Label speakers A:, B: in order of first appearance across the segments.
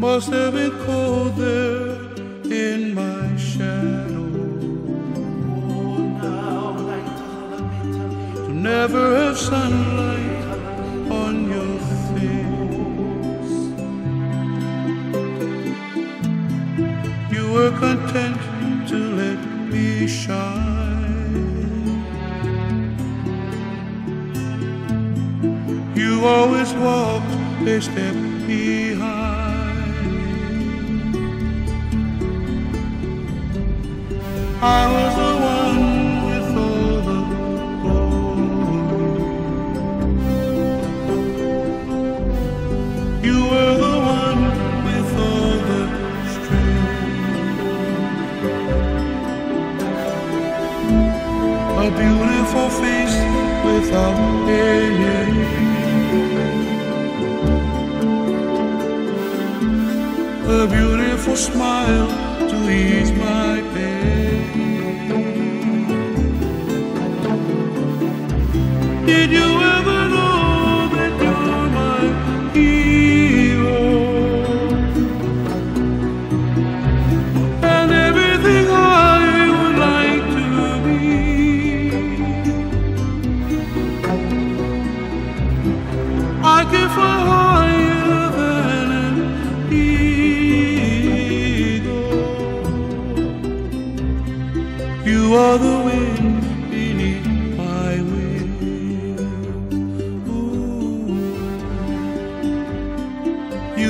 A: must have been cold there in my shadow. To never have sunlight on your face. You were content to let me shine. You always walked a step behind. I was the one with all the glory. You were the one with all the strength. A beautiful face without. A beautiful smile to ease my pain. Did you ever know that you're my hero? And everything I would like to be. I can fly higher than an eagle. You are the wind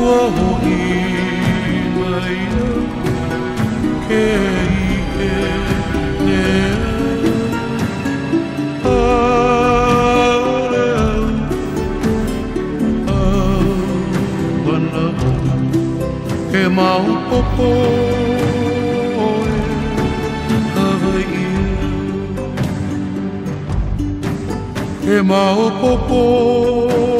A: ua hoi mai ke ike te ke mau popo e mau popo e mau popo